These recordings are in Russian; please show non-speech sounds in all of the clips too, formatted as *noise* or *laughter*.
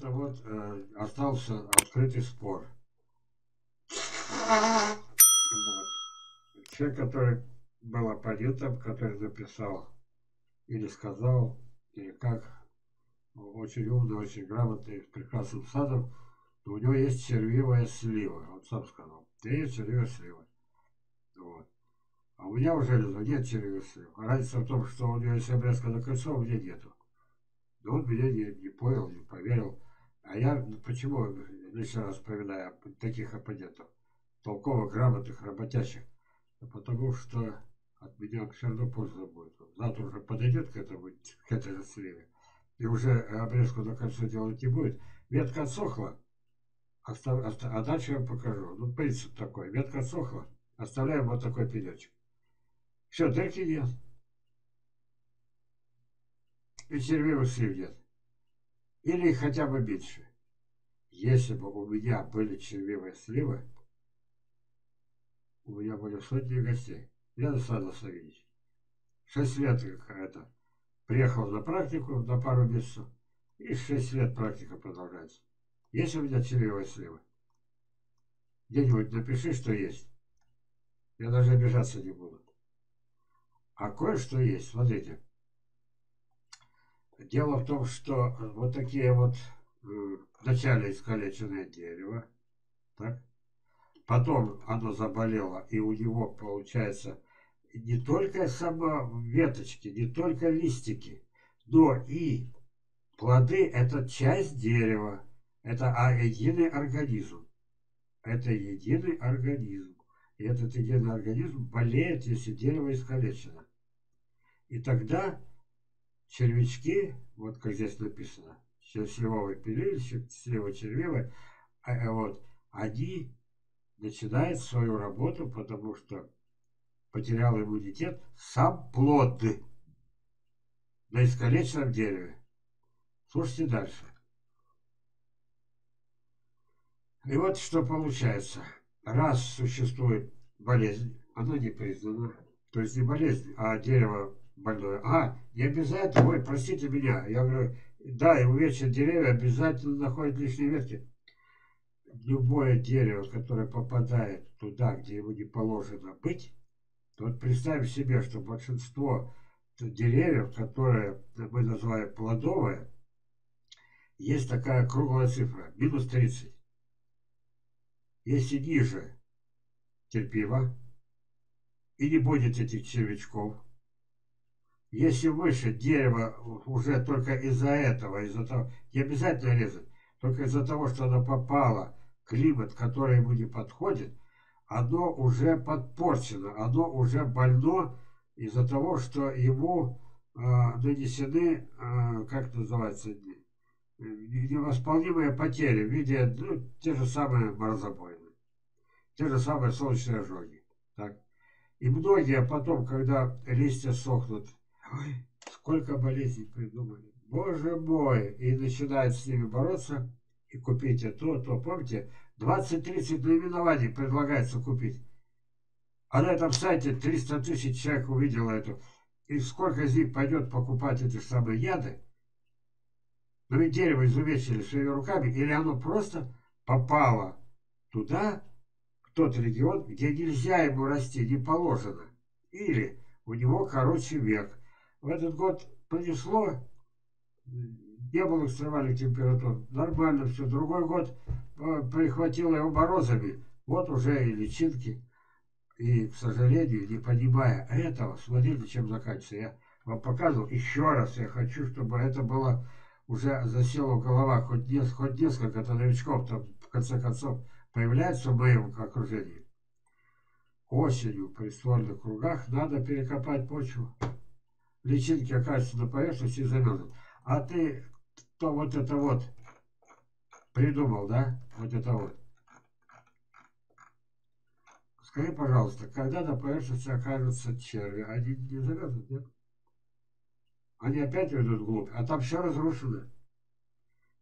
это вот э, остался открытый спор. Вот. Человек, который был оппонентом, который написал или сказал, или как, очень умный, очень грамотный, с прекрасным садом, но у него есть червивая слива. Он сам сказал. Есть червивая слива. Вот. А у меня уже нет червивой сливы. А разница в том, что у него есть обрезка на кольцо, а у меня нету. Но он меня не, не понял, не поверил. А я почему лишний раз вспоминаю таких оппонентов? Толковых, грамотных, работящих. Потому что от меня все равно польза будет. Завтра уже подойдет к этому, к этой сливе. И уже обрезку на кольцо делать не будет. Ветка отсохла. Остав, остав, а дальше я вам покажу. Ну, принцип такой. Ветка отсохла. Оставляем вот такой пенечек. Все, дырки нет. И червивых слив нет. Или хотя бы меньше. Если бы у меня были червивые сливы, у меня были сотни гостей. Я Александр Савельевич. Шесть лет это, приехал на практику на пару месяцев, и шесть лет практика продолжается. Есть у меня червивые сливы? Где-нибудь напиши, что есть. Я даже обижаться не буду. А кое-что есть, смотрите. Дело в том, что вот такие вот э, вначале искалеченное дерево, так? потом оно заболело, и у него получается не только сама веточки, не только листики, но и плоды – это часть дерева, это единый организм. Это единый организм. И этот единый организм болеет, если дерево искалечено. И тогда червячки, вот как здесь написано, сливовый пилильщик, слива червивый, а, а вот, они начинают свою работу, потому что потерял иммунитет сам плод на искалеченном дереве. Слушайте дальше. И вот что получается. Раз существует болезнь, она не признана. То есть не болезнь, а дерево больное. А, не обязательно, ой, простите меня. Я говорю, да, и увечья деревья обязательно находят лишние ветки. Любое дерево, которое попадает туда, где ему не положено быть, вот представим себе, что большинство деревьев, которые мы называем плодовые, есть такая круглая цифра, минус 30. Если ниже терпимо и не будет этих червячков, если выше дерево уже только из-за этого, из-за того, не обязательно резать, только из-за того, что оно попало, климат, который ему не подходит, оно уже подпорчено, оно уже больно из-за того, что ему э, нанесены, э, как называется, невосполнимые потери в виде, ну, те же самые морозобоины, те же самые солнечные ожоги. Так. И многие потом, когда листья сохнут, Ой, сколько болезней придумали. Боже мой! И начинают с ними бороться. И купите то, то. Помните, 20-30 наименований предлагается купить. А на этом сайте 300 тысяч человек увидело эту. И сколько из них пойдет покупать эти самые яды? Но ведь дерево изувечили своими руками, или оно просто попало туда, в тот регион, где нельзя ему расти, не положено. Или у него короче век в этот год понесло, не было экстремальных температур, нормально все. Другой год э, прихватило его морозами, вот уже и личинки. И, к сожалению, не понимая этого, смотрите, чем заканчивается. Я вам показывал еще раз, я хочу, чтобы это было уже засело в головах, хоть, не, хоть несколько-то новичков там, в конце концов, появляется в моем окружении. Осенью при ствольных кругах надо перекопать почву личинки окажутся на поверхности и замерзнут. А ты, кто вот это вот придумал, да? Вот это вот. Скажи, пожалуйста, когда на поверхности окажутся черви, они не замерзнут, нет? Они опять уйдут вглубь, а там все разрушено.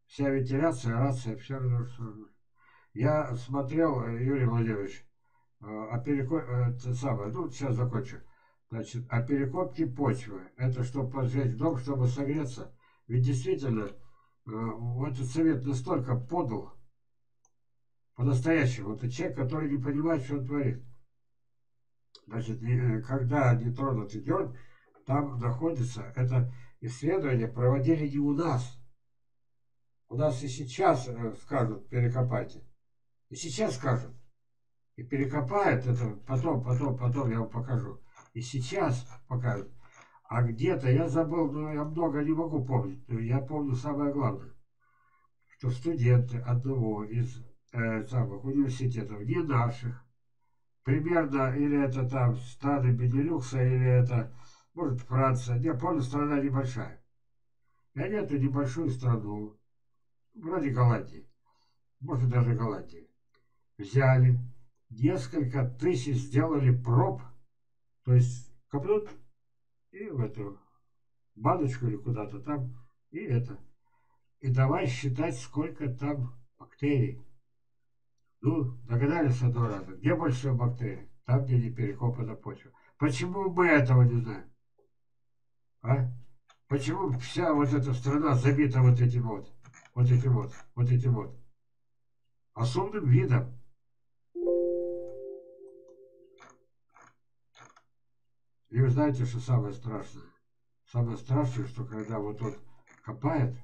Вся вентиляция, рация, все разрушено. Я смотрел, Юрий Владимирович, э, о переко... Э, это самое, ну, сейчас закончу. Значит, а перекопки почвы, это чтобы поджечь дом, чтобы согреться. Ведь действительно, этот совет настолько подал, по-настоящему. Это человек, который не понимает, что он творит. Значит, когда нетронутый дерн, там находится, это исследование проводили не у нас. У нас и сейчас э, скажут, перекопайте. И сейчас скажут. И перекопают это потом, потом, потом я вам покажу. И сейчас покажут. А где-то, я забыл, но я много не могу помнить. Я помню самое главное. Что студенты одного из э, самых университетов, не наших, примерно, или это там страны Бенилюкса, или это, может, Франция, я помню, страна небольшая. И они эту небольшую страну, вроде Голландии, может, даже Голландии, взяли, несколько тысяч сделали проб, то есть копнут и в эту баночку или куда-то там, и это. И давай считать, сколько там бактерий. Ну, догадались одного раза. Где больше бактерий? Там, где не перекопана почва. Почему мы этого не знаем? А? Почему вся вот эта страна забита вот этим вот, вот этим вот, вот этим вот особым видом? И вы знаете, что самое страшное? Самое страшное, что когда вот он копает,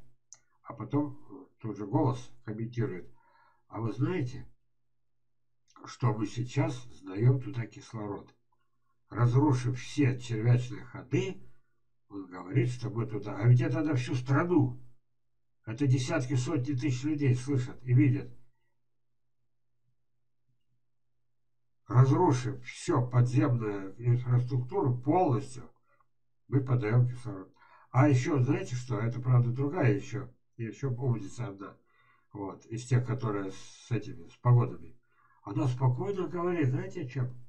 а потом тот же голос комментирует. А вы знаете, что мы сейчас сдаем туда кислород? Разрушив все червячные ходы, он говорит, что мы туда... А ведь это на всю страну. Это десятки, сотни тысяч людей слышат и видят. Разрушив все подземную инфраструктуру полностью, мы подаем кислород. А еще, знаете что, это правда другая еще, еще умница одна, вот, из тех, которые с этими, с погодами. Она спокойно говорит, знаете о чем?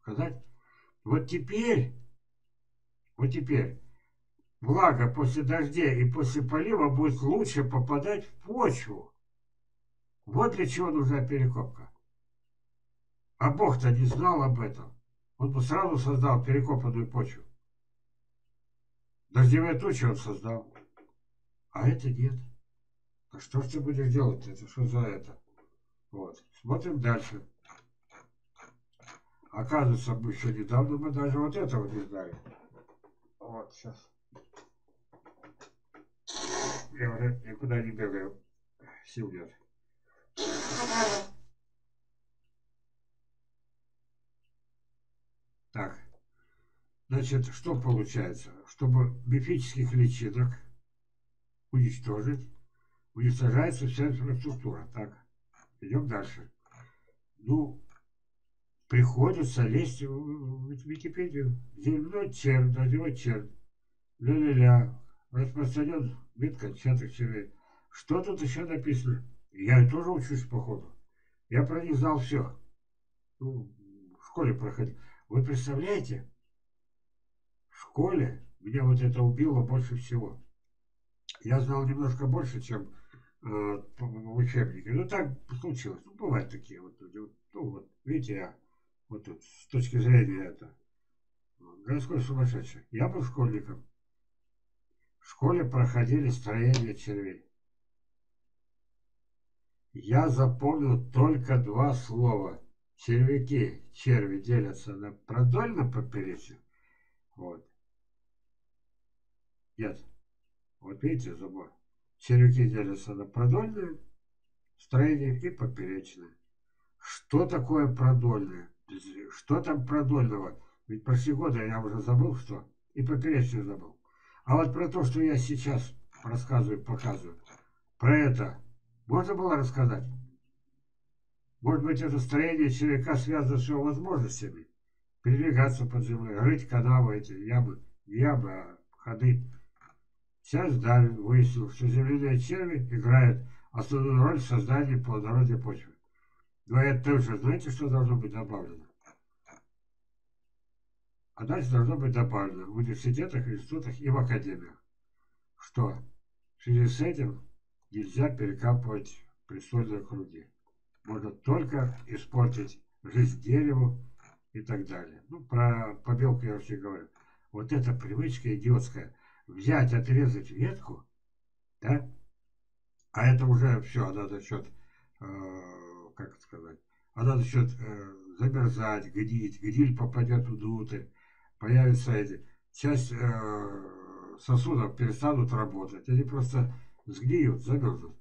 Сказать, вот теперь, вот теперь, влага после дождя и после полива будет лучше попадать в почву. Вот для чего нужна перекопка. А Бог-то не знал об этом. Он бы сразу создал перекопанную почву. Дождевые тучи он создал. А это нет. А что ж ты будешь делать? Это что за это? Вот. Смотрим дальше. Оказывается, мы еще недавно мы даже вот этого не знали. Вот, сейчас. Я уже никуда не бегаю. Сил нет. Так, значит, что получается? Чтобы мифических личинок уничтожить, уничтожается вся инфраструктура. Так, идем дальше. Ну, приходится лезть в Википедию. Земной червь, дождевой червь, ля-ля-ля, распространен вид кончатых червей. Что тут еще написано? Я тоже учусь, походу. Я про них знал все. Ну, в школе проходил. Вы представляете, в школе меня вот это убило больше всего. Я знал немножко больше, чем э, в. Ну, так случилось. Ну, бывают такие вот люди. Ну, вот, видите, я вот тут с точки зрения это городской сумасшедший. Я был школьником. В школе проходили строение червей. Я запомнил только два слова – червяки, черви делятся на продольно-поперечных. Вот. Нет. Вот видите забор. Червяки делятся на продольное строение и поперечное. Что такое продольное? Что там продольного? Ведь почти года я уже забыл, что. И поперечное забыл. А вот про то, что я сейчас рассказываю, показываю, про это можно было рассказать? Может быть, это строение человека связано с его возможностями. Передвигаться под землей, рыть канавы эти, ямы, ямы, а ходы. Сейчас Дарвин выяснил, что земляные черви играют основную роль в создании плодородия почвы. Но это тоже, знаете, что должно быть добавлено? А дальше должно быть добавлено в университетах, институтах и в академиях, что в связи с этим нельзя перекапывать престольные круги можно только испортить жизнь дереву и так далее. Ну, про побелку я вообще говорю. Вот эта привычка идиотская. Взять, отрезать ветку, да, А это уже все, она начнет, э, как сказать, она начнет э, замерзать, гнить, гниль попадет внутрь, появятся эти, часть э, сосудов перестанут работать, они просто сгниют, замерзнут.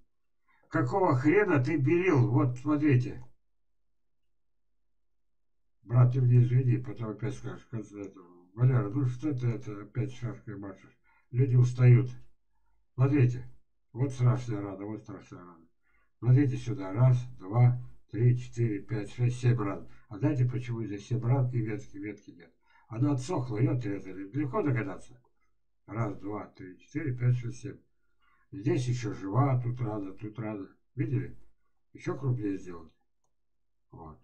Какого хрена ты белил? Вот, смотрите. Брат, ты мне извини, потом опять скажешь, Валера, ну что ты это опять шашкой машешь? Люди устают. Смотрите, вот страшная рана, вот страшная рана. Смотрите сюда, раз, два, три, четыре, пять, шесть, семь ран. А знаете, почему здесь семь ран и ветки, ветки нет? Она отсохла, ее отрезали. Легко догадаться. Раз, два, три, четыре, пять, шесть, семь. Здесь еще жива, тут рада, тут рада. Видели? Еще крупнее сделать. Вот.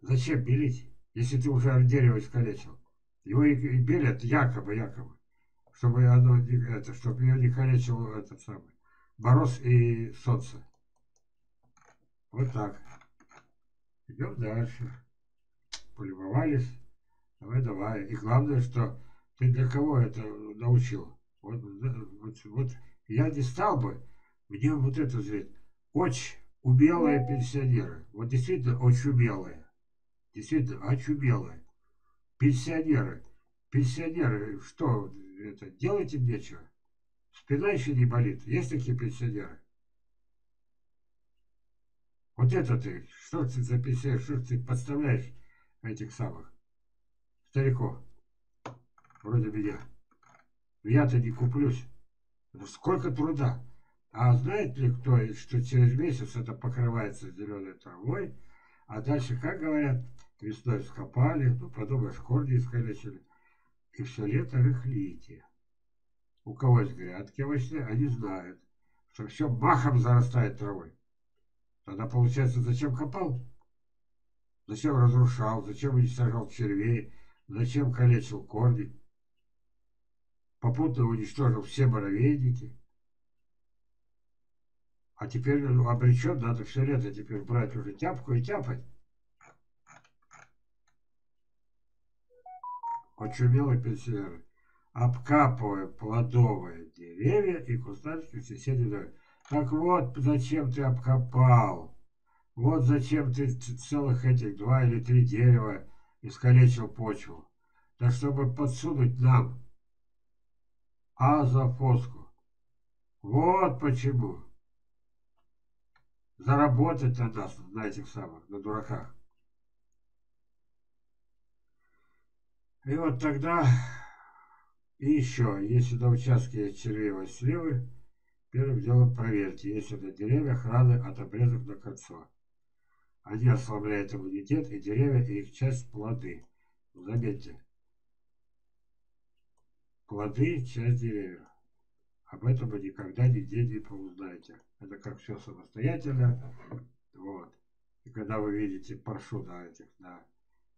Зачем белить, если ты уже дерево искалечил? Его и, и белят якобы, якобы. Чтобы оно это, чтобы ее не калечил этот самый. Мороз и солнце. Вот так. Идем дальше. Полюбовались. Давай, давай. И главное, что ты для кого это научил? Вот, вот, вот я не стал бы, мне вот это взять. Очень убелые пенсионеры. Вот действительно очень убелые. Действительно, очумелые. Пенсионеры. Пенсионеры, что это, делайте нечего. Спина еще не болит. Есть такие пенсионеры? Вот это ты, что ты за пенсионер, что ты подставляешь этих самых стариков, вроде меня. Я-то не куплюсь. Сколько труда. А знает ли кто, что через месяц это покрывается зеленой травой, а дальше, как говорят, весной скопали, ну, подумаешь, корни искалечили, и все лето рыхлите. У кого есть грядки овощные, они знают, что все махом зарастает травой. Тогда получается, зачем копал? Зачем разрушал? Зачем уничтожал червей? Зачем калечил корни? Попутно уничтожил все боровейники. А теперь ну, обречен, надо все лето теперь брать уже тяпку и тяпать. Очумелый пенсионер. Обкапывая плодовые деревья и кустарники соседи Так вот, зачем ты обкопал? Вот зачем ты целых этих два или три дерева искалечил почву. Да чтобы подсунуть нам азофоску. Вот почему. Заработать на на этих самых, на дураках. И вот тогда, и еще, если на участке есть червивые сливы, первым делом проверьте, есть ли на деревьях раны от обрезок на кольцо. Они ослабляют иммунитет, и деревья, и их часть плоды. Заметьте, плоды – часть деревьев. Об этом вы никогда нигде не поузнаете. Это как все самостоятельно. Вот. И когда вы видите паршу на этих, на,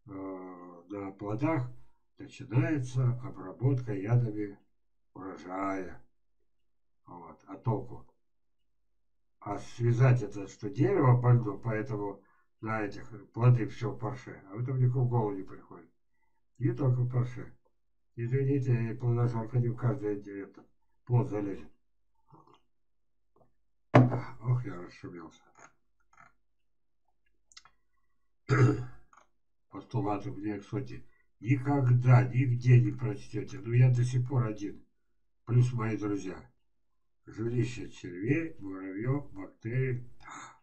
э, на плодах, начинается обработка ядами урожая. Вот. А толку? А связать это, что дерево больно, поэтому на этих плоды все в парше. А это мне в голову не приходит. Не только в парше. Извините, плодожорка не в каждое это, плод залезет. Ох, я расшумелся. *clears throat* Постулаты мне, кстати, Никогда, нигде не прочтете. Но я до сих пор один. Плюс мои друзья. Жилище червей, муравьев, бактерий.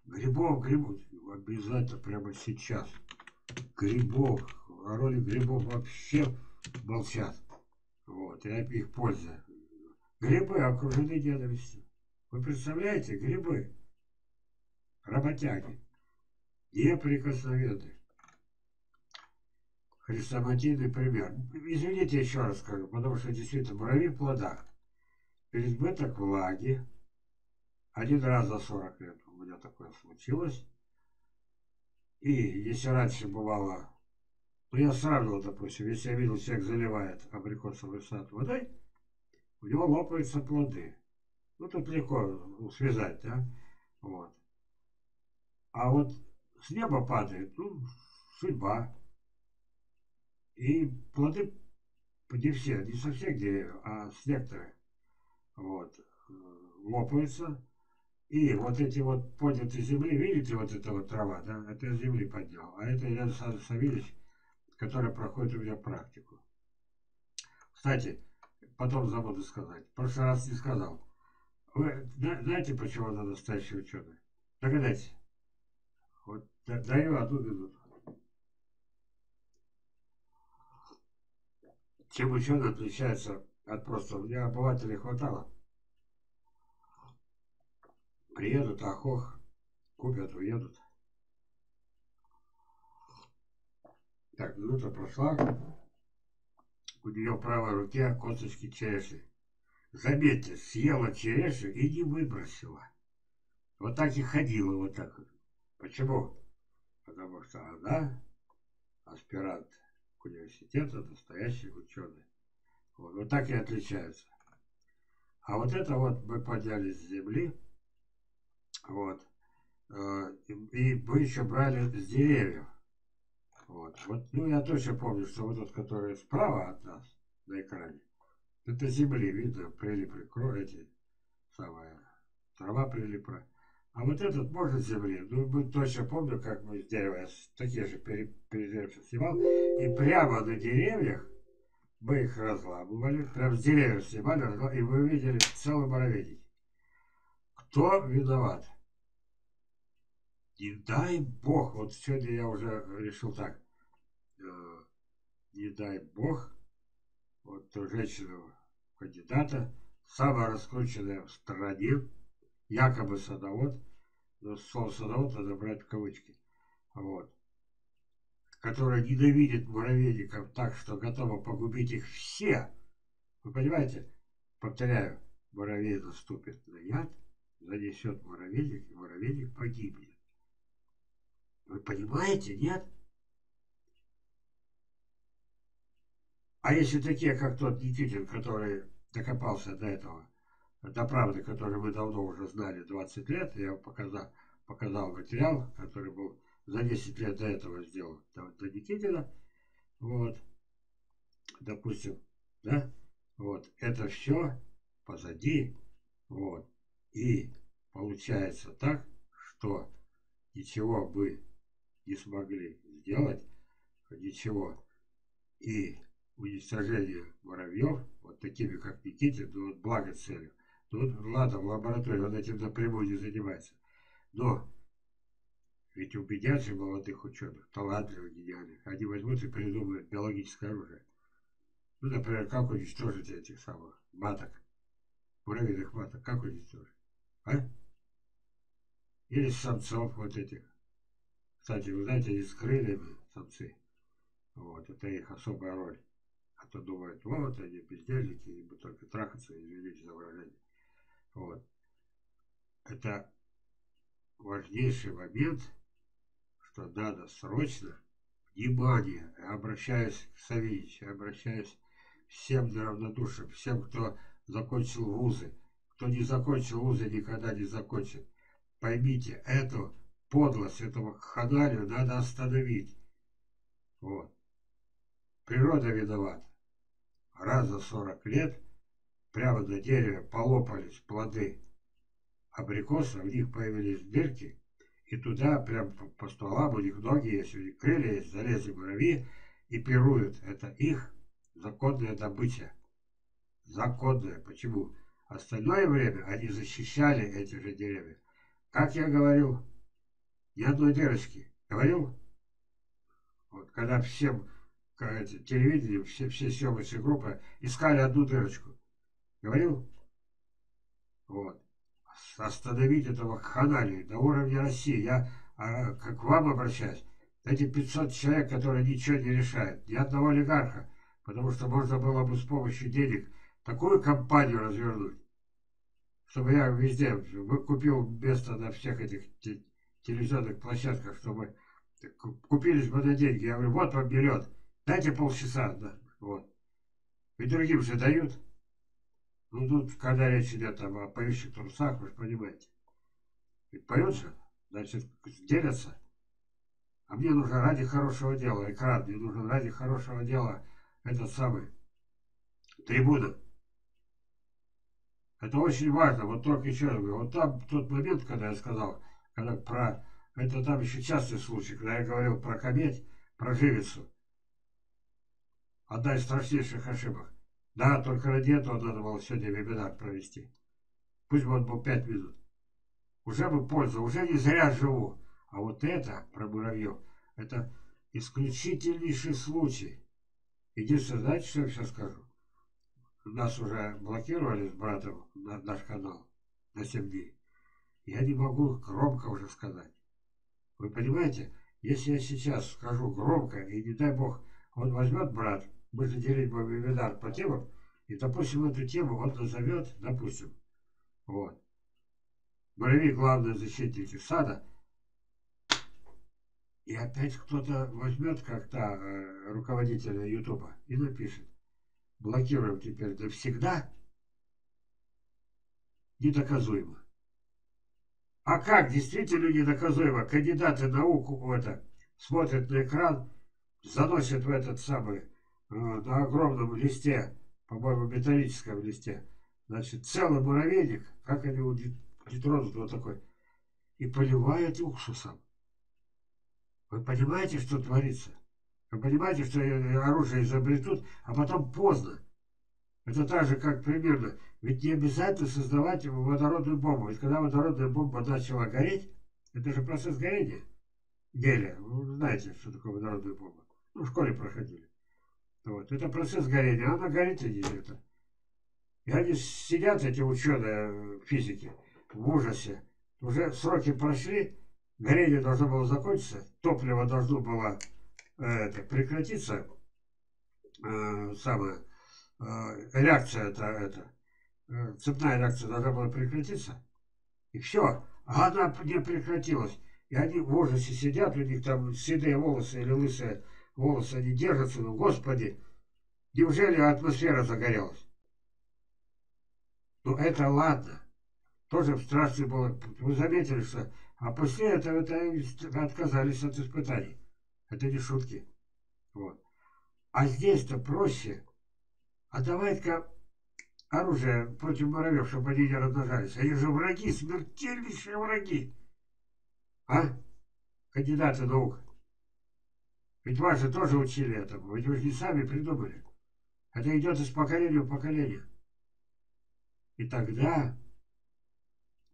Грибов, грибов. Обязательно прямо сейчас. Грибов. О роли грибов вообще молчат. Вот, я их польза. Грибы окружены ненавистью. Вы представляете, грибы, работяги, неприкосновенные. Хрестоматийный пример. Извините, еще раз скажу, потому что действительно муравьи в плодах. Переизбыток влаги. Один раз за 40 лет у меня такое случилось. И если раньше бывало, ну я сравнивал, допустим, если я видел, человек заливает абрикосовый сад водой, у него лопаются плоды. Ну тут легко связать, да? Вот. А вот с неба падает, ну, судьба. И плоды не все, не со всех деревьев, а с некоторых. Вот. лопаются, и вот эти вот поднятые земли, видите, вот эта вот трава, да, это я земли поднял, а это Илья Савельевич, который проходит у меня практику. Кстати, потом забуду сказать, в прошлый раз не сказал. Вы знаете, почему она настоящий ученый? Догадайтесь. Вот даю одну минуту. Чем ученый отличается от просто... У меня обывателей хватало. Приедут, охох, купят, уедут. Так, минута прошла. У нее в правой руке косточки черешни. Заметьте, съела черешню и не выбросила. Вот так и ходила, вот так. Почему? Потому что она аспирант университета, настоящий ученый. Вот, вот так и отличаются. А вот это вот мы поднялись с земли, вот, э, и мы еще брали с деревьев. Вот, вот, ну я точно помню, что вот тот, который справа от нас на экране, это земли, видно, прилипли кровь, эти самая трава прилипла. А вот этот может земли. Ну, точно помню, как мы с дерева, такие же передержки снимал, и прямо на деревьях мы их разламывали, прям с деревьев снимали, и вы видели целый муравейник. Кто виноват? Не дай бог, вот сегодня я уже решил так, э, не дай бог, вот ту женщину кандидата, самая раскрученная в стране, якобы садовод, но слово садовод надо брать в кавычки, вот, которая ненавидит муравейников так, что готова погубить их все. Вы понимаете? Повторяю, муравей наступит на яд, занесет муравейник, и муравейник погибнет. Вы понимаете, нет? А если такие, как тот Никитин, который докопался до этого, это правда, которую мы давно уже знали 20 лет. Я показал, показал материал, который был за 10 лет до этого сделан до, до Никитина. Вот. Допустим, да? Вот. Это все позади. Вот. И получается так, что ничего бы не смогли сделать, ничего. И уничтожение муравьев, вот такими как Никитин, ну вот благо целью, ну, ладно, в лаборатории он этим напрямую не занимается. Но ведь у меня же молодых ученых, талантливых, гениальных, они возьмут и придумают биологическое оружие. Ну, например, как уничтожить этих самых маток, муравьиных маток, как уничтожить? А? Или самцов вот этих. Кстати, вы знаете, они с крыльями, самцы. Вот, это их особая роль. А то думают, вот они бездельники, им бы только трахаться, извините за выражение. Вот. Это важнейший момент, что надо срочно внимание, я обращаюсь к Савельичу, обращаюсь всем неравнодушным, всем, кто закончил вузы, кто не закончил вузы, никогда не закончит. Поймите, эту подлость, этого ханалию надо остановить. Вот. Природа виновата. Раз за 40 лет Прямо на дереве полопались плоды абрикоса, в них появились дырки, и туда, прям по стволам, у них ноги есть, у них крылья есть, залезли муравьи и пируют. Это их законная добыча. Законная. Почему? Остальное время они защищали эти же деревья. Как я говорил, ни одной дырочки. Говорил? Вот когда всем телевидение, все, все съемочные группы искали одну дырочку. Говорил? Вот. Остановить этого ханалию на уровне России. Я а, к вам обращаюсь. Эти 500 человек, которые ничего не решают. Ни одного олигарха. Потому что можно было бы с помощью денег такую компанию развернуть, чтобы я везде купил место на всех этих телевизионных площадках, чтобы купились бы на деньги. Я говорю, вот вам билет, дайте полчаса. Да, вот. И другим же дают. Ну тут, когда речь идет там, о поющих трусах, вы же понимаете. Ведь поют же, значит, делятся. А мне нужно ради хорошего дела, экран, мне нужен ради хорошего дела этот самый трибуна. Это очень важно. Вот только еще вот там тот момент, когда я сказал, когда про... Это там еще частый случай, когда я говорил про кометь, про живицу. Одна из страшнейших ошибок. Да, только ради этого надо было сегодня вебинар провести. Пусть бы он был 5 минут. Уже бы польза, уже не зря живу. А вот это, про муравьев, это исключительнейший случай. Единственное, знаете, что я сейчас скажу? Нас уже блокировали с братом на наш канал на 7 дней. Я не могу громко уже сказать. Вы понимаете, если я сейчас скажу громко, и не дай бог, он возьмет брат, мы же будем вебинар по темам, и, допустим, эту тему он назовет, допустим, вот. Боровик, главный защитник сада, и опять кто-то возьмет как-то э, руководителя Ютуба и напишет. Блокируем теперь навсегда. Недоказуемо. А как действительно недоказуемо? Кандидаты наук это, смотрят на экран, заносят в этот самый, э, на огромном листе, по-моему, металлическом листе, значит, целый муравейник, как они у нетронутого такой, и поливают уксусом. Вы понимаете, что творится? Вы понимаете, что оружие изобретут, а потом поздно. Это так же, как примерно. Ведь не обязательно создавать водородную бомбу. Ведь когда водородная бомба начала гореть, это же процесс горения гелия. Вы знаете, что такое водородная бомба. Ну, в школе проходили. Вот. Это процесс горения. Она горит это. И они сидят, эти ученые физики, в ужасе. Уже сроки прошли, горение должно было закончиться, топливо должно было э, это, прекратиться, э, самое, э, реакция это, это, э, цепная реакция должна была прекратиться, и все, а она не прекратилась. И они в ужасе сидят, у них там седые волосы или лысые волосы, они держатся, ну, господи, неужели атмосфера загорелась? Ну, это ладно. Тоже страшно было. Вы заметили, что а после этого это отказались от испытаний. Это не шутки. Вот. А здесь-то проще. А давай-ка оружие против муравьев, чтобы они не размножались. Они же враги, смертельнейшие враги. А? Кандидаты наук. Ведь вас же тоже учили этому. Ведь вы же не сами придумали. Это идет из поколения в поколение. И тогда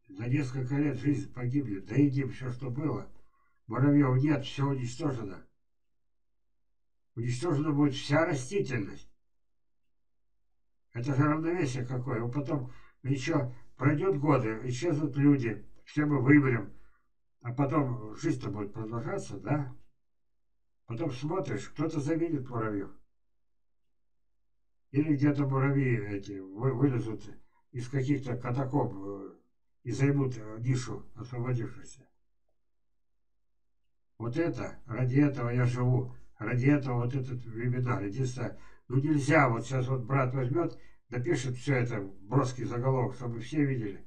за несколько лет жизнь погибнет, доедим все, что было. Муравьев нет, все уничтожено. Уничтожена будет вся растительность. Это же равновесие какое. Потом еще пройдет годы, исчезнут люди, все мы вымрем. А потом жизнь-то будет продолжаться, да? Потом смотришь, кто-то заменит муравьев. Или где-то муравьи эти вылезут из каких-то катакомб э, и займут э, нишу освободившуюся. Вот это, ради этого я живу, ради этого вот этот вебинар. Единственное, ну нельзя, вот сейчас вот брат возьмет, напишет все это, броский заголовок, чтобы все видели.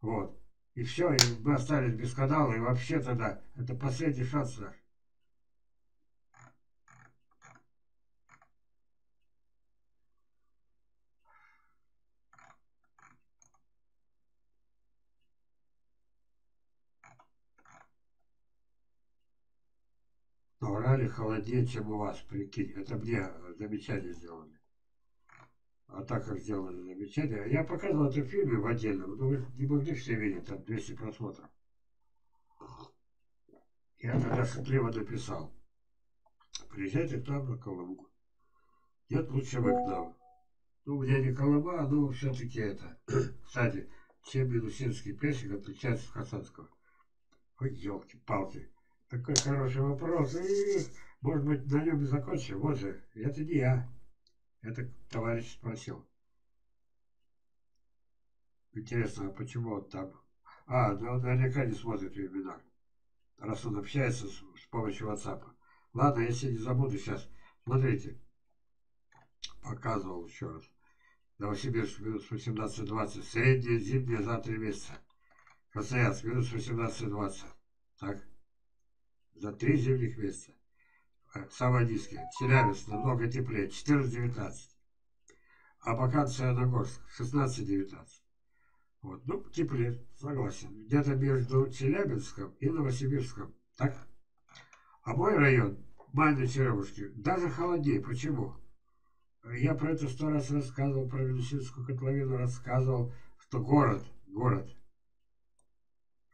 Вот. И все, и мы остались без канала, и вообще тогда это последний шанс наш. На Урале холоднее, чем у вас, прикинь. Это мне замечание сделали. А так как сделали замечание. Я показывал это в фильме в отдельном, но вы не могли все видеть, там 200 просмотров. Я тогда шутливо написал. Приезжайте к нам на Колыму. Нет лучшего к нам. Ну, у меня не Колыма, но все-таки это. *clears throat* Кстати, чем минусинский персик отличается от хасанского? Ой, елки-палки. Такой хороший вопрос. И, может быть, на нем и закончим. Вот же, это не я. Это товарищ спросил. Интересно, а почему он там? А, да он наверняка не смотрит вебинар. Раз он общается с, с помощью WhatsApp. Ладно, если не забуду сейчас. Смотрите. Показывал еще раз. Новосибирск минус 18-20. Средняя зимняя за 3 месяца. Красноярск минус 18-20. Так за три зимних месяца. Самое низкое. Челябинск намного теплее, 14-19. А вакансия Нагорск 16-19. Вот, ну, теплее, согласен. Где-то между Челябинском и Новосибирском. Так? А мой район, Майна Черемушки, даже холоднее. Почему? Я про это сто раз рассказывал, про Минусинскую котловину рассказывал, что город, город,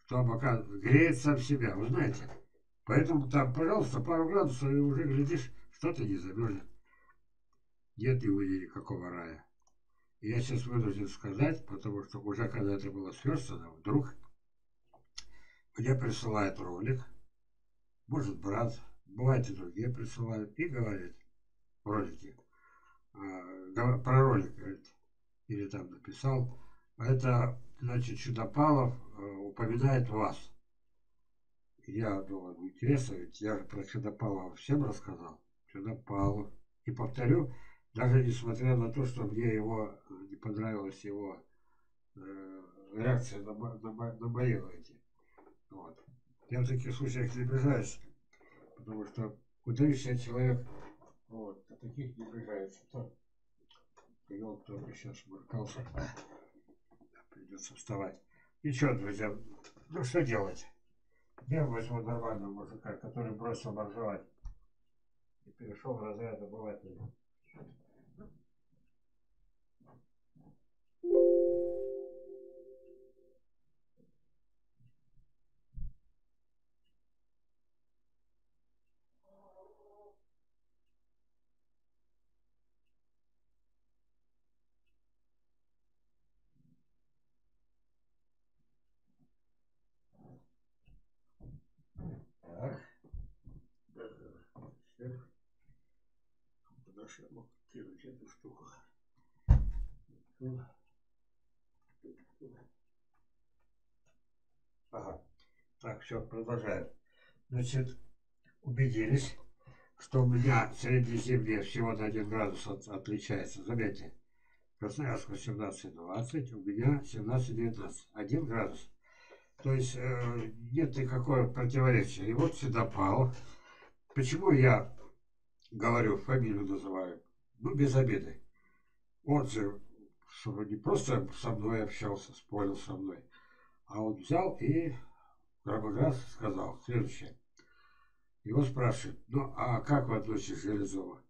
что пока греет сам себя, вы знаете. Поэтому там, пожалуйста, пару градусов, и уже глядишь, что-то не замерзнет. Нет его никакого рая. И я сейчас вынужден сказать, потому что уже когда это было сверстано, вдруг мне присылает ролик, может брат, бывает и другие присылают, и говорит в ролике, а, про ролик, говорит, или там написал, это, значит, Чудопалов э, упоминает вас. Я думаю, интересно, ведь я про Чудопалова всем рассказал. Чудопалов. И повторю, даже несмотря на то, что мне его не понравилась его э, реакция на, на, на мои эти. Вот. Я в таких случаях не обижаюсь, потому что выдающийся человек вот, а таких не обижается. То привел только сейчас сморкался. Придется вставать. Ничего, друзья, ну что делать? Я возьму нормального мужика, который бросил моржевать и перешел в разряд обывателя. Подошел кинуть эту штуку. Ага. Так, все, продолжаем. Значит, убедились, что у меня среднеземье всего на 1 градус от, отличается. Заметьте, Красноярск 18-20, у меня 17-19. 1 градус. То есть э, нет никакого противоречия. И вот сюда пал. Почему я говорю, фамилию называю? Ну, без обиды. Он же чтобы не просто со мной общался, спорил со мной, а он взял и громогласно сказал следующее. Его спрашивают, ну а как вы относитесь Железова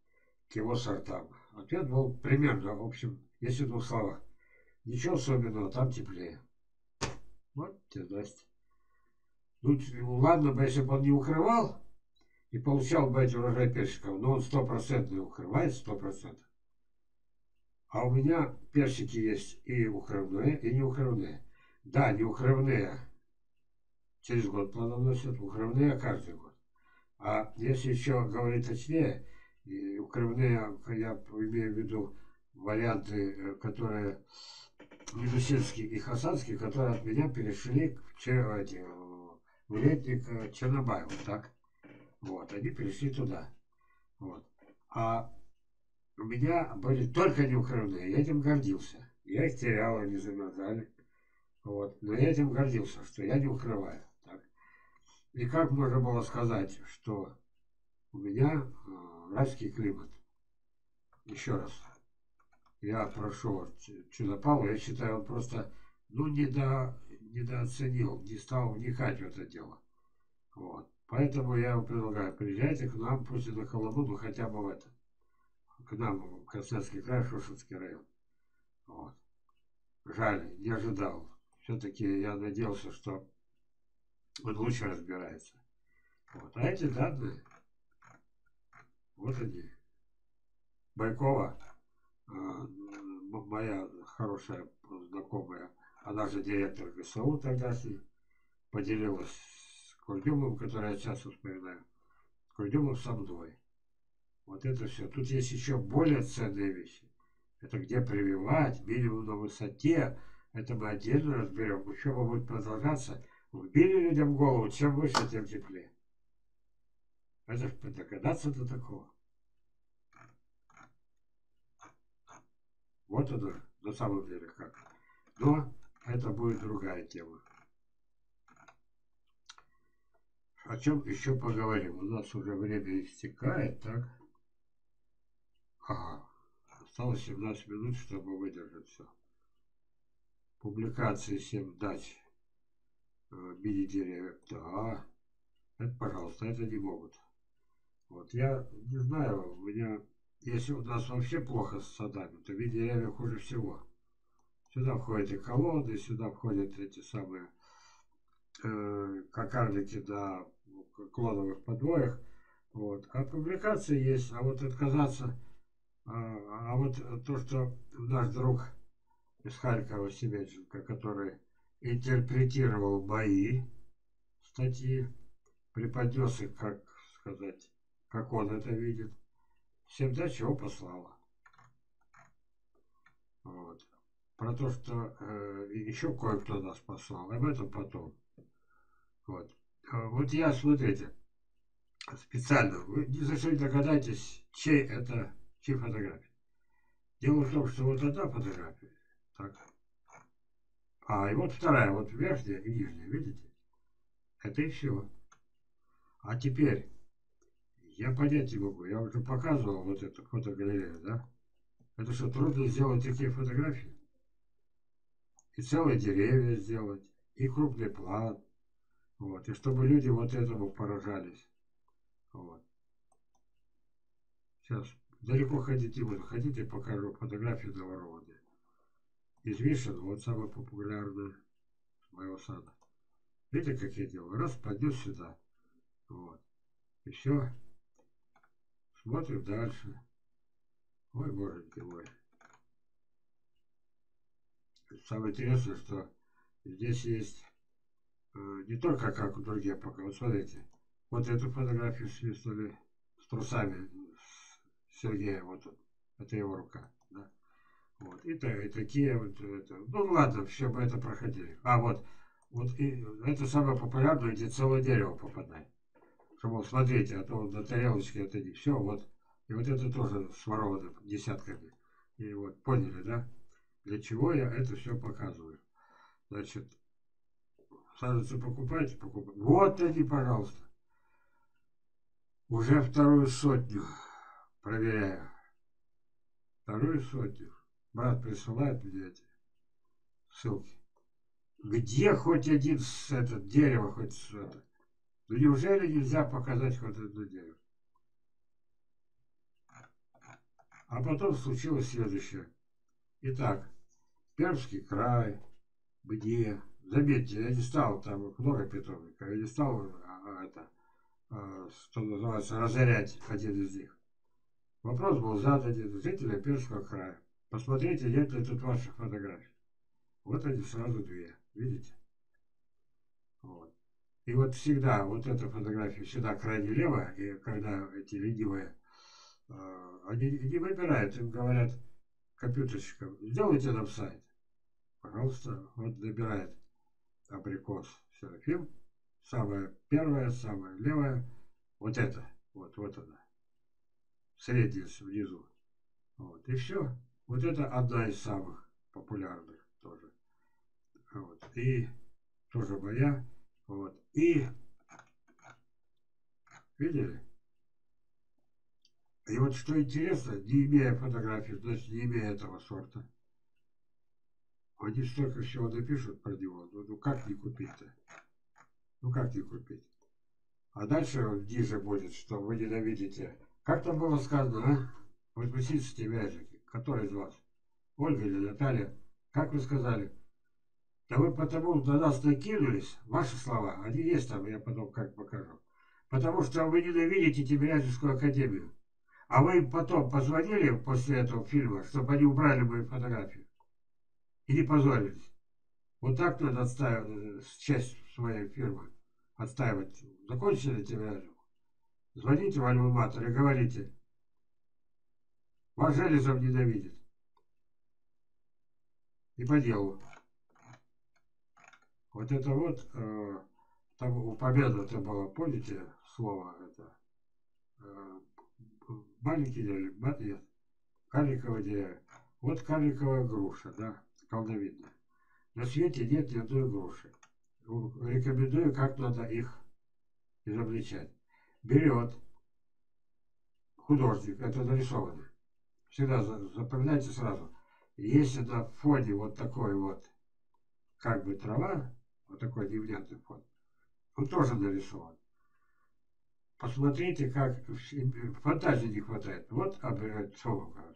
к его сортам? Ответ был примерно, в общем, если в двух словах. Ничего особенного, там теплее. Вот тебе здрасте. Ну, ладно бы, если бы он не укрывал и получал бы эти урожай персиков, но он стопроцентно укрывает, сто процентов. А у меня персики есть и укрывные, и неукрывные. Да, неукрывные через год плодоносят, укрывные каждый год. А если еще говорить точнее, и укрывные, я имею в виду варианты, э, которые Минусинский и Хасанский, которые от меня перешли в, эти, в летник э, Чернобаева, так? Вот, они перешли туда. Вот. А у меня были только неукрывные, я этим гордился. Я их терял, они замерзали. Вот. Но я этим гордился, что я не укрываю. Так. И как можно было сказать, что у меня э, райский климат? Еще раз. Я прошу Чудопавла, я считаю, он просто ну, недо, недооценил, не стал вникать в это дело. Вот. Поэтому я вам предлагаю, приезжайте к нам, пусть и на Колыму, но хотя бы в это к нам в Красноярский край, Шушинский район. Вот. Жаль, не ожидал. Все-таки я надеялся, что он лучше разбирается. Вот. А эти данные, вот они. Байкова, а, моя хорошая знакомая, она же директор ГСУ тогдашний, поделилась с Курдюмом, который я часто вспоминаю. Курдюмов со мной. Вот это все. Тут есть еще более ценные вещи. Это где прививать, минимум на высоте. Это мы отдельно разберем. Учеба будет продолжаться. Вбили людям голову, чем выше, тем теплее. Это же догадаться до такого. Вот оно, на самом деле как. Но это будет другая тема. О чем еще поговорим? У нас уже время истекает, так? Ага. Осталось 17 минут, чтобы выдержать все. публикации 7 дач э, мини-деревьев. Да, это, пожалуйста, это не могут. Вот, я не знаю, у меня, если у нас вообще плохо с садами, то мини-деревья хуже всего. Сюда входят и колоды, сюда входят эти самые э, кокардики на клоновых подвоях. Вот. А публикации есть, а вот отказаться, а, а вот то, что наш друг из Харькова Семенченко, который интерпретировал мои статьи, преподнес их, как сказать, как он это видит, всегда чего послала. Вот. Про то, что э, еще кое-кто нас послал, об этом потом. Вот. А вот я, смотрите, специально, вы ни за что не догадаетесь, чей это, чьи фотографии. Дело в том, что вот одна фотография, так, а и вот вторая, вот верхняя и нижняя, видите? Это и все. А теперь, я понять не могу, я уже показывал вот эту фотогалерею, да? Это что, трудно сделать такие фотографии? И целые деревья сделать, и крупный план. Вот, и чтобы люди вот этому поражались. Вот. Сейчас далеко ходить не буду. Хотите, покажу фотографию наворованные. Из вишен, вот самая популярная моего сада. Видите, как я делаю? Раз, поднес сюда. Вот. И все. Смотрим дальше. Ой, боженьки мой. Самое интересное, что здесь есть не только как у других пока. Вот смотрите. Вот эту фотографию свистнули с трусами Сергея. Вот он. Это его рука. Да? Вот. И, и такие вот. Это. Ну ладно, все мы это проходили. А вот. Вот и это самое популярное, где целое дерево попадает. Что, смотрите, а то на тарелочке это не все. Вот. И вот это тоже своровано десятками. И вот, поняли, да? Для чего я это все показываю? Значит, саженцы покупайте, покупайте. Вот они, пожалуйста. Уже вторую сотню проверяю. Вторую сотню. Брат присылает мне эти ссылки. Где хоть один с этот дерево, хоть с это? Ну неужели нельзя показать хоть одно дерево? А потом случилось следующее. Итак, Пермский край, где, заметьте, я не стал, там много питомников, я не стал а, это, а, что называется, разорять один из них. Вопрос был задан жителя Пермского края. Посмотрите, нет ли тут ваших фотографий. Вот они сразу две, видите? Вот. И вот всегда, вот эта фотография всегда крайне левая, и когда эти ленивые а, они не выбирают, им говорят компьютерщикам, сделайте нам сайт. Пожалуйста, вот набирает абрикос Серафим. Самая первая, самая левая. Вот это. Вот, вот она. Средняя внизу. Вот. И все. Вот это одна из самых популярных тоже. Вот. И тоже моя. Вот. И видели? И вот что интересно, не имея фотографии, значит не имея этого сорта, они столько всего напишут про него, ну, ну как не купить-то? Ну как не купить? А дальше ниже будет, что вы ненавидите. Как там было сказано, а? Возмутительские вязики. Который из вас? Ольга или Наталья? Как вы сказали? Да вы потому на нас накинулись, ваши слова, они есть там, я потом как покажу. Потому что вы ненавидите Тимирязевскую академию. А вы потом позвонили после этого фильма, чтобы они убрали мою фотографию? И не позорились? Вот так надо отстаивать часть своей фирмы. Отстаивать. Закончили Тимирязевку? Звоните в альма и говорите. Вас Железов ненавидит. И по делу. Вот это вот, э, там у Победы это было, помните слово это? Э, маленький дерево, нет, карликовое дерево. Вот карликовая груша, да, колдовидная. На свете нет ни одной груши. Рекомендую, как надо их изобличать. Берет художник, это нарисовано. Всегда запоминайте сразу. Если на фоне вот такой вот как бы трава, вот такой невнятный фон, он тоже нарисован. Посмотрите, как фантазии не хватает. Вот, вот,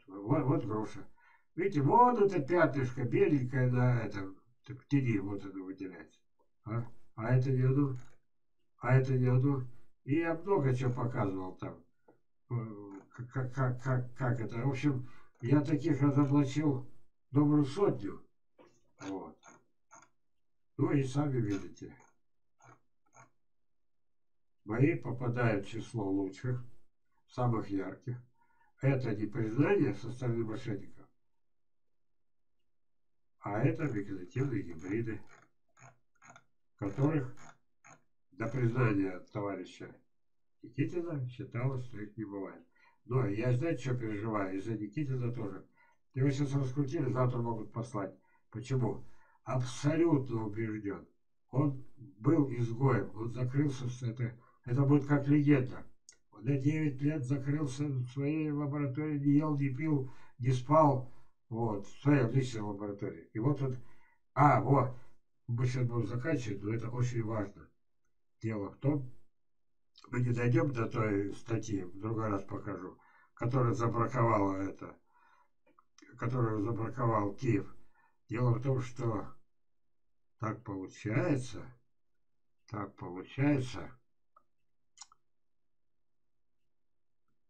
вот груша. Видите, вот это пятнышко беленькое на этом, в тени вот оно выделяется. А, а это не. А это не. И я много чего показывал там. Как, как, как, как это. В общем, я таких разоблачил добрую сотню. Вот. Ну и сами видите. Мои попадают в число лучших, самых ярких. Это не признание со стороны мошенников, а это вегетативные гибриды, которых до признания товарища Никитина считалось, что их не бывает. Но я, знаете, что переживаю? Из-за Никитина тоже. Его сейчас раскрутили, завтра могут послать. Почему? Абсолютно убежден. Он был изгоем, он закрылся с этой это будет как легенда. Он на 9 лет закрылся в своей лаборатории, не ел, не пил, не спал. Вот, в своей личной лаборатории. И вот он... А, вот, мы сейчас будем заканчивать, но это очень важно. Дело в том, мы не дойдем до той статьи, в другой раз покажу, которая забраковала это, которую забраковал Киев. Дело в том, что так получается, так получается,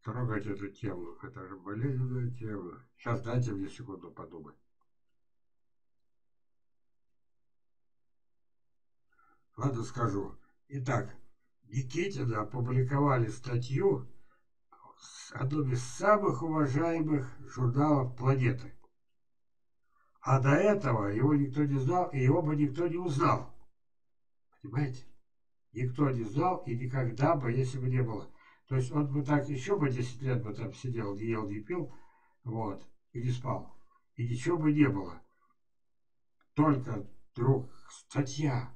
трогать эту тему. Это же болезненная тема. Сейчас дайте мне секунду подумать. Ладно, скажу. Итак, Никитина опубликовали статью в одном из самых уважаемых журналов планеты. А до этого его никто не знал, и его бы никто не узнал. Понимаете? Никто не знал, и никогда бы, если бы не было то есть он бы так еще бы 10 лет бы там сидел, ел, не пил, вот, и не спал. И ничего бы не было. Только вдруг статья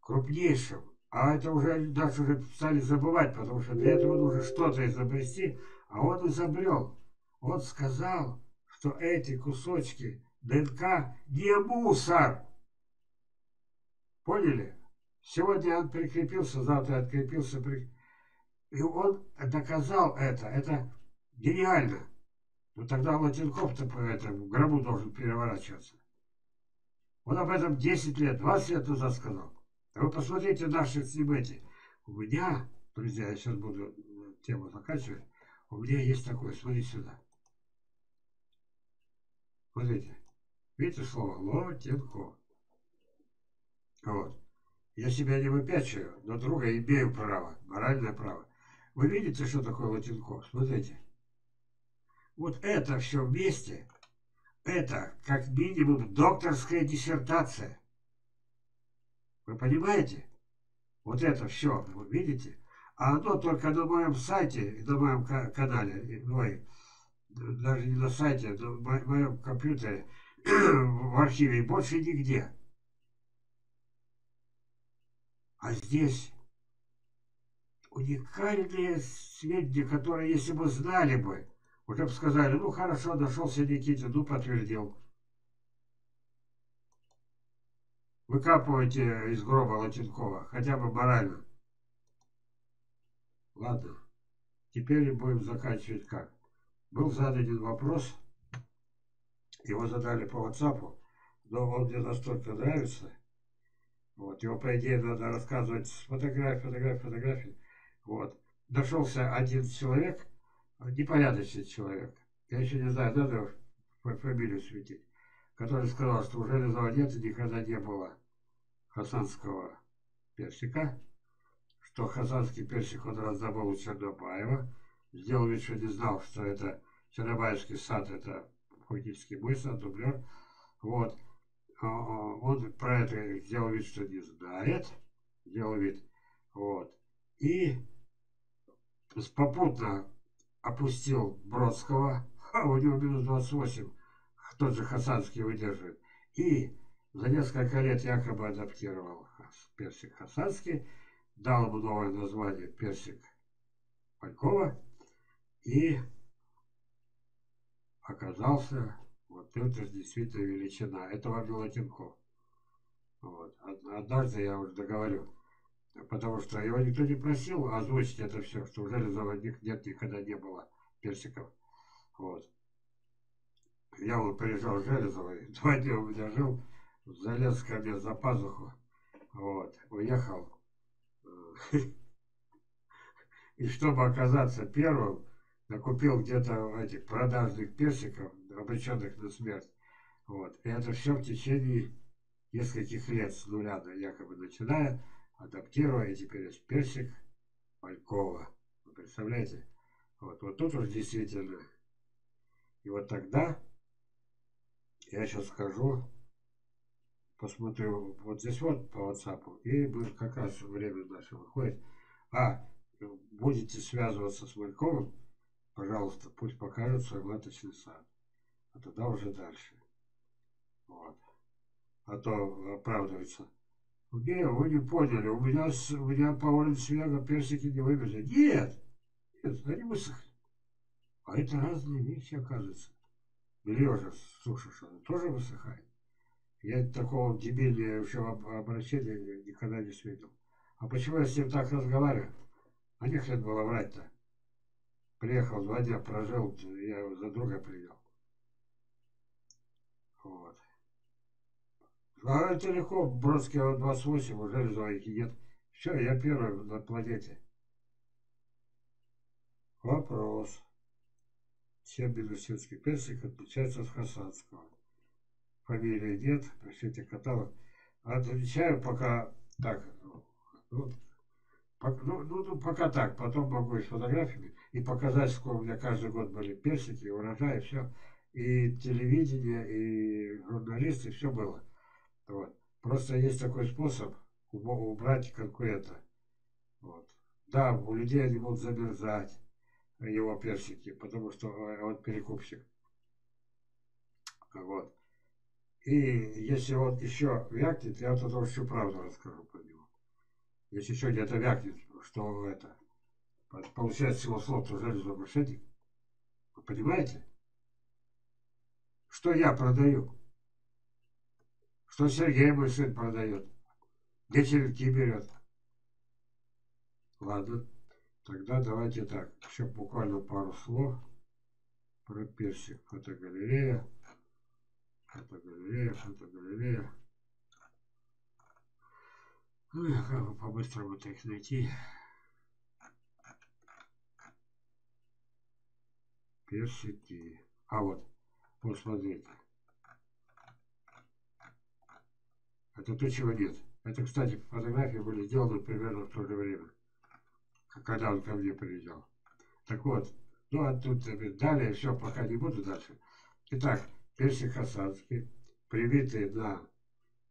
крупнейшим, а это уже даже уже стали забывать, потому что для этого нужно что-то изобрести, а он изобрел. Он сказал, что эти кусочки ДНК не мусор. Поняли? Сегодня он прикрепился, завтра открепился, прикрепился и он доказал это. Это гениально. Но тогда Латинков-то по этому гробу должен переворачиваться. Он об этом 10 лет, 20 лет назад сказал. А вы посмотрите наши снимки. У меня, друзья, я сейчас буду тему заканчивать. У меня есть такое, смотри сюда. Смотрите. Видите слово Лотенко? Вот. Я себя не выпячиваю, но друга имею право, моральное право. Вы видите, что такое латинко? Смотрите. Вот это все вместе, это как минимум докторская диссертация. Вы понимаете? Вот это все, вы видите? А оно только на моем сайте, на моем канале, ой, даже не на сайте, в моем компьютере, *clears throat* в архиве, больше нигде. А здесь уникальные сведения, которые, если бы знали бы, уже бы сказали, ну хорошо, нашелся Никитин, ну подтвердил. Выкапывайте из гроба Латинкова, хотя бы морально. Ладно, теперь будем заканчивать как. Был задан вопрос, его задали по WhatsApp, но он мне настолько нравится. Вот, его, по идее, надо рассказывать с фотографией, фотографией, фотографией. Вот. Нашелся один человек, непорядочный человек, я еще не знаю, надо фамилию светить, который сказал, что у Железова нет и никогда не было хасанского персика, что хасанский персик он раздобыл у Чернобаева, сделал вид, что не знал, что это Чернобаевский сад, это фактически мой сад, дублер. Вот. А, а, он про это сделал вид, что не знает, сделал вид. Вот. И попутно опустил Бродского, *laughs* а у него минус 28, тот же Хасанский выдерживает, и за несколько лет якобы адаптировал персик Хасанский, дал ему новое название персик Палькова, и оказался, вот это действительно величина. Это вам. Вот. Однажды я уже договорю. Потому что его никто не просил озвучить это все, что у Железова нет никогда не было персиков. Вот. Я вот приезжал в Железово, два *laughs* дня у меня жил, залез ко мне за пазуху, вот, уехал. *laughs* И чтобы оказаться первым, накупил где-то этих продажных персиков, обреченных на смерть. Вот. И это все в течение нескольких лет с нуля, якобы начиная, адаптируя, теперь персик Малькова. Вы представляете? Вот, вот тут уж действительно. И вот тогда я сейчас скажу, посмотрю вот здесь вот по WhatsApp, и мы как раз время наше выходит. А, будете связываться с Мальковым, пожалуйста, пусть покажет свой маточный сад. А тогда уже дальше. Вот. А то оправдывается. Не, вы не поняли, у меня, у меня по улице Свега персики не вывезли. Нет, нет, они высохли. А это разные вещи, оказывается. Бережа сушишь, она тоже высыхает. Я такого дебильного обращения никогда не светил. А почему я с ним так разговариваю? А не хрен было врать-то. Приехал два дня, прожил, я за друга принял. Вот. А это легко, Бродский 28, уже Железовики нет. Все, я первый на планете. Вопрос. Чем белосетский персик отличается от хасанского? Фамилии нет, пришлите каталог. Отвечаю пока так. Ну, ну, ну, ну, пока так, потом могу и с фотографиями и показать, сколько у меня каждый год были персики, урожаи, все. И телевидение, и журналисты, все было. Вот. Просто есть такой способ убрать конкурента. Вот. Да, у людей они будут замерзать, его персики, потому что э, он перекупщик. Вот. И если вот еще вякнет, я это всю правду расскажу про него. Если еще где-то вякнет, что это, получается всего слов железный мошенник. Вы понимаете? Что я продаю? Что Сергей мой сын продает? Где черенки берет? Ладно, тогда давайте так. Еще буквально пару слов про персик. Фотогалерея. Фотогалерея, фотогалерея. Ну, я как бы по-быстрому-то их найти. Персики. А вот, посмотрите. Это то, чего нет. Это, кстати, фотографии были сделаны примерно в то же время, когда он ко мне приезжал. Так вот, ну а тут далее все, пока не буду дальше. Итак, персик хасанский, привитый на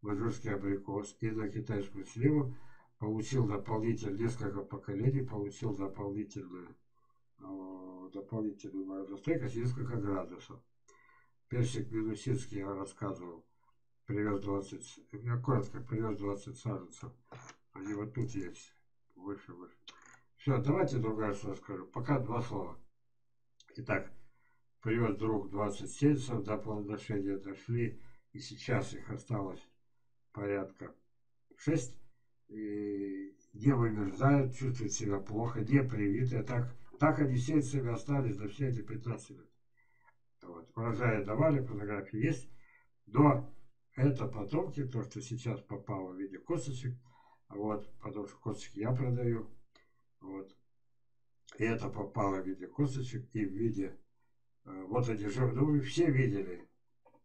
мажорский абрикос и на китайскую сливу, получил дополнительно, несколько поколений, получил дополнительную, э, дополнительную морозостойкость несколько градусов. Персик минусинский я рассказывал привез 20, я коротко привез 20 саженцев. Они вот тут есть. Выше, выше. Все, давайте другая что расскажу. Пока два слова. Итак, привез друг 20 сельцев, до плодоношения дошли. И сейчас их осталось порядка 6. И не вымерзают, чувствуют себя плохо, не привитые. Так, так они сельцами остались до все эти 15 лет. Вот. Урожаи давали, фотографии есть. Но это потомки, то, что сейчас попало в виде косточек. Вот, потому что косточки я продаю. Вот. И это попало в виде косточек и в виде... Э, вот они же, ну вы все видели.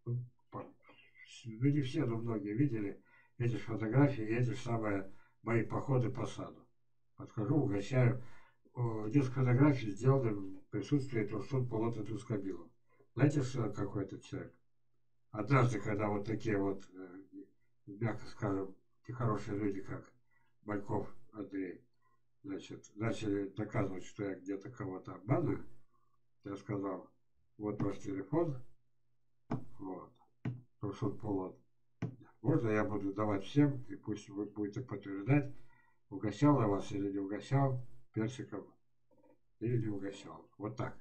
Ну, ну не все, но многие видели эти фотографии, эти самые мои походы по саду. Подхожу, угощаю. Несколько фотографий сделаны в присутствии Турсун Полота Трускабилов. Знаете, что какой это человек? Однажды, когда вот такие вот, э, мягко скажем, нехорошие люди, как Бальков Андрей, значит, начали доказывать, что я где-то кого-то обманываю, я сказал, вот ваш телефон, вот, Турсун Полот, можно я буду давать всем, и пусть вы будете подтверждать, угощал я вас или не угощал персиком, или не угощал. Вот так.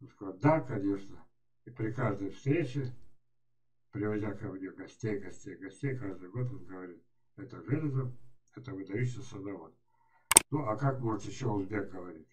Он сказал, да, конечно. И при каждой встрече привозя ко мне гостей, гостей, гостей, каждый год он говорит, это Железов, это выдающийся садовод. Ну, а как может еще узбек говорить?